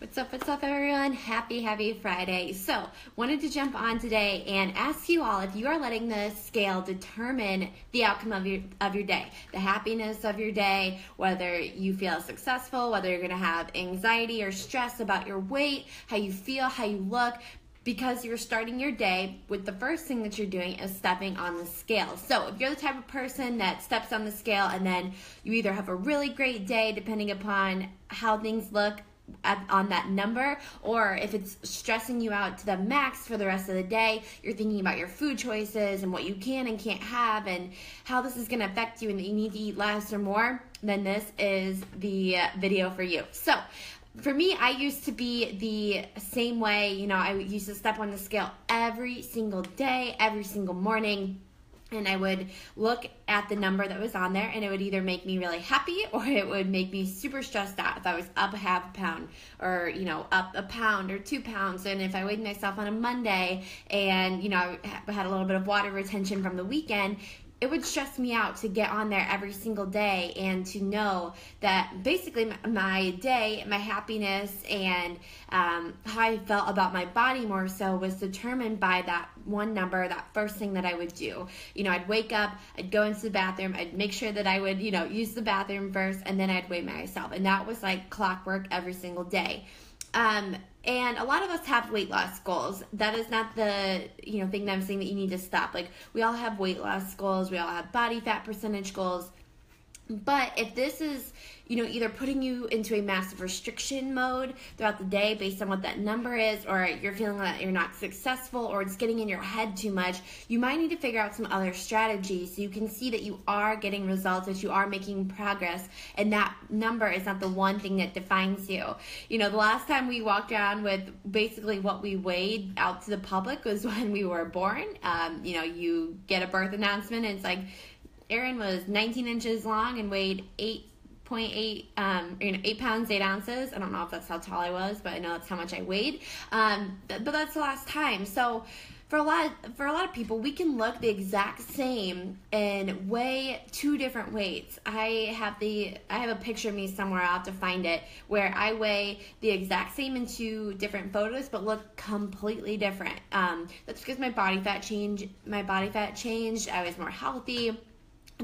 What's up, what's up, everyone? Happy, happy Friday. So, wanted to jump on today and ask you all if you are letting the scale determine the outcome of your of your day, the happiness of your day, whether you feel successful, whether you're going to have anxiety or stress about your weight, how you feel, how you look, because you're starting your day with the first thing that you're doing is stepping on the scale. So, if you're the type of person that steps on the scale and then you either have a really great day depending upon how things look at, on that number, or if it's stressing you out to the max for the rest of the day, you're thinking about your food choices and what you can and can't have, and how this is going to affect you, and that you need to eat less or more, then this is the video for you. So, for me, I used to be the same way. You know, I used to step on the scale every single day, every single morning and I would look at the number that was on there, and it would either make me really happy or it would make me super stressed out if I was up a half a pound or, you know, up a pound or two pounds. And if I weighed myself on a Monday and, you know, I had a little bit of water retention from the weekend, it would stress me out to get on there every single day and to know that basically my day, my happiness, and um, how I felt about my body more so was determined by that one number, that first thing that I would do. You know, I'd wake up, I'd go into the bathroom, I'd make sure that I would, you know, use the bathroom first, and then I'd weigh myself. And that was like clockwork every single day. Um, and a lot of us have weight loss goals. That is not the you know thing that I'm saying that you need to stop. Like we all have weight loss goals. We all have body fat percentage goals. But if this is, you know, either putting you into a massive restriction mode throughout the day based on what that number is, or you're feeling that you're not successful, or it's getting in your head too much, you might need to figure out some other strategies so you can see that you are getting results, that you are making progress, and that number is not the one thing that defines you. You know, the last time we walked around with basically what we weighed out to the public was when we were born. Um, you know, you get a birth announcement, and it's like, Erin was 19 inches long and weighed 8.8, um, you know, 8 pounds, 8 ounces. I don't know if that's how tall I was, but I know that's how much I weighed. Um, but, but that's the last time. So, for a lot of, for a lot of people, we can look the exact same and weigh two different weights. I have the I have a picture of me somewhere. I'll have to find it where I weigh the exact same in two different photos, but look completely different. Um, that's because my body fat changed. My body fat changed. I was more healthy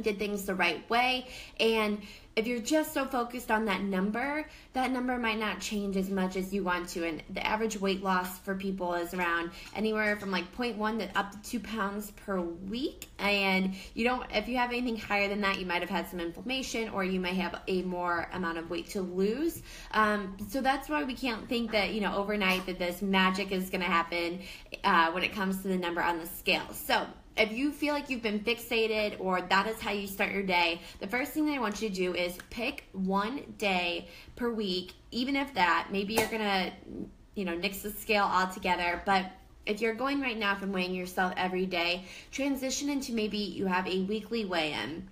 did things the right way. And if you're just so focused on that number, that number might not change as much as you want to. And the average weight loss for people is around anywhere from like 0.1 to up to two pounds per week. And you don't, if you have anything higher than that, you might have had some inflammation or you might have a more amount of weight to lose. Um, so that's why we can't think that, you know, overnight that this magic is going to happen uh, when it comes to the number on the scale. So, if you feel like you've been fixated or that is how you start your day, the first thing that I want you to do is pick one day per week, even if that, maybe you're gonna, you know, nix the scale altogether, but if you're going right now from weighing yourself every day, transition into maybe you have a weekly weigh in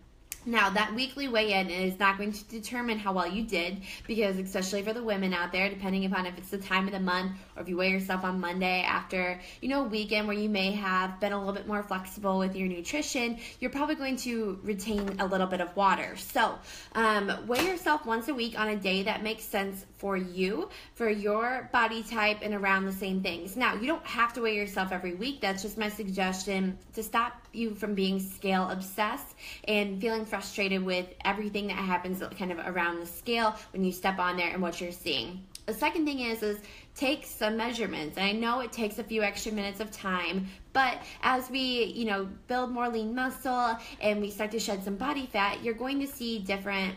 now, that weekly weigh in is not going to determine how well you did because, especially for the women out there, depending upon if it's the time of the month or if you weigh yourself on Monday after, you know, a weekend where you may have been a little bit more flexible with your nutrition, you're probably going to retain a little bit of water. So, um, weigh yourself once a week on a day that makes sense for you, for your body type, and around the same things. Now, you don't have to weigh yourself every week. That's just my suggestion to stop you from being scale obsessed and feeling frustrated with everything that happens kind of around the scale when you step on there and what you're seeing. The second thing is is take some measurements. I know it takes a few extra minutes of time, but as we, you know, build more lean muscle and we start to shed some body fat, you're going to see different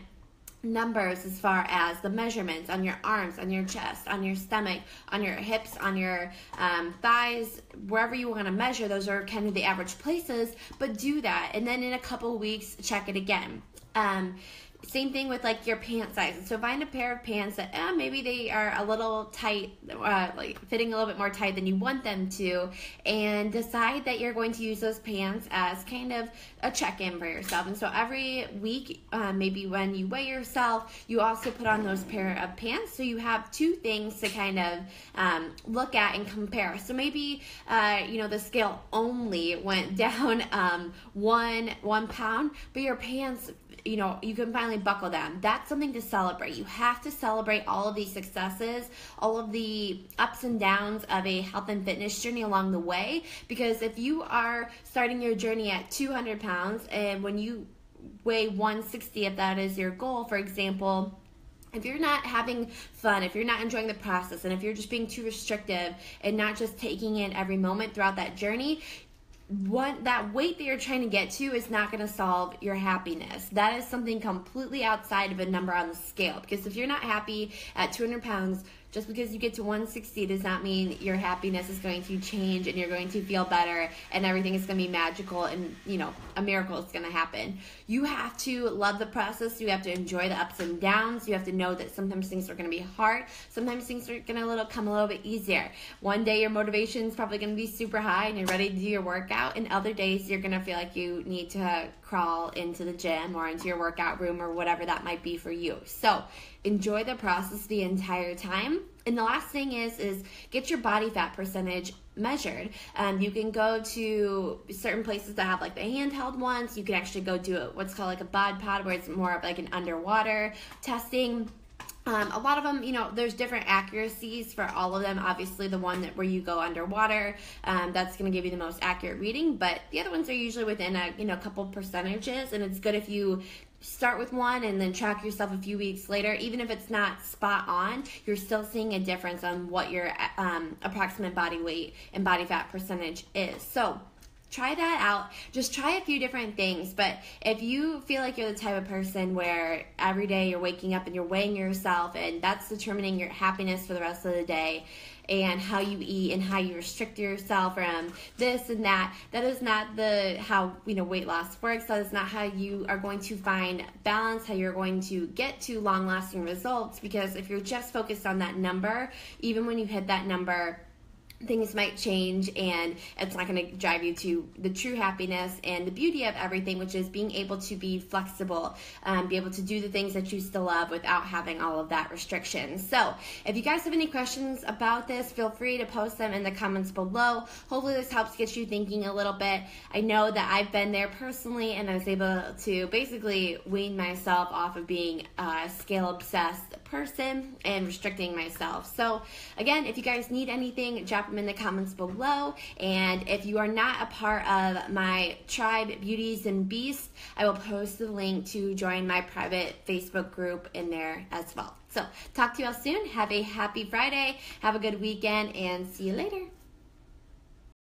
numbers as far as the measurements on your arms, on your chest, on your stomach, on your hips, on your um, thighs, wherever you want to measure. Those are kind of the average places, but do that. And then in a couple weeks, check it again. Um, same thing with like your pant sizes. So find a pair of pants that eh, maybe they are a little tight, uh, like fitting a little bit more tight than you want them to, and decide that you're going to use those pants as kind of a check-in for yourself. And so every week, uh, maybe when you weigh yourself, you also put on those pair of pants. So you have two things to kind of um, look at and compare. So maybe uh, you know the scale only went down um, one one pound, but your pants you know, you can finally buckle down. That's something to celebrate. You have to celebrate all of these successes, all of the ups and downs of a health and fitness journey along the way. Because if you are starting your journey at 200 pounds and when you weigh 160, if that is your goal, for example, if you're not having fun, if you're not enjoying the process, and if you're just being too restrictive and not just taking in every moment throughout that journey, what that weight that you're trying to get to is not going to solve your happiness. That is something completely outside of a number on the scale. Because if you're not happy at 200 pounds, just because you get to 160 does not mean your happiness is going to change and you're going to feel better and everything is going to be magical and, you know, a miracle is going to happen. You have to love the process. You have to enjoy the ups and downs. You have to know that sometimes things are going to be hard. Sometimes things are going to little come a little bit easier. One day your motivation is probably going to be super high and you're ready to do your workout, and other days you're going to feel like you need to crawl into the gym or into your workout room or whatever that might be for you. So, enjoy the process the entire time. And the last thing is is get your body fat percentage measured. Um, you can go to certain places that have like the handheld ones. You can actually go do what's called like a bod pod, where it's more of like an underwater testing. Um, a lot of them, you know, there's different accuracies for all of them. Obviously, the one that where you go underwater, um, that's going to give you the most accurate reading. But the other ones are usually within a you know couple percentages, and it's good if you start with one and then track yourself a few weeks later even if it's not spot on you're still seeing a difference on what your um, approximate body weight and body fat percentage is so try that out just try a few different things but if you feel like you're the type of person where every day you're waking up and you're weighing yourself and that's determining your happiness for the rest of the day and how you eat and how you restrict yourself from this and that. That is not the how you know weight loss works. That is not how you are going to find balance, how you're going to get to long lasting results because if you're just focused on that number, even when you hit that number, things might change and it's not going to drive you to the true happiness and the beauty of everything which is being able to be flexible um, be able to do the things that you still love without having all of that restriction. So if you guys have any questions about this feel free to post them in the comments below. Hopefully this helps get you thinking a little bit. I know that i've been there personally and i was able to basically wean myself off of being a scale obsessed person and restricting myself so again if you guys need anything drop them in the comments below. And if you are not a part of my tribe, Beauties and Beasts, I will post the link to join my private Facebook group in there as well. So, talk to you all soon. Have a happy Friday. Have a good weekend, and see you later.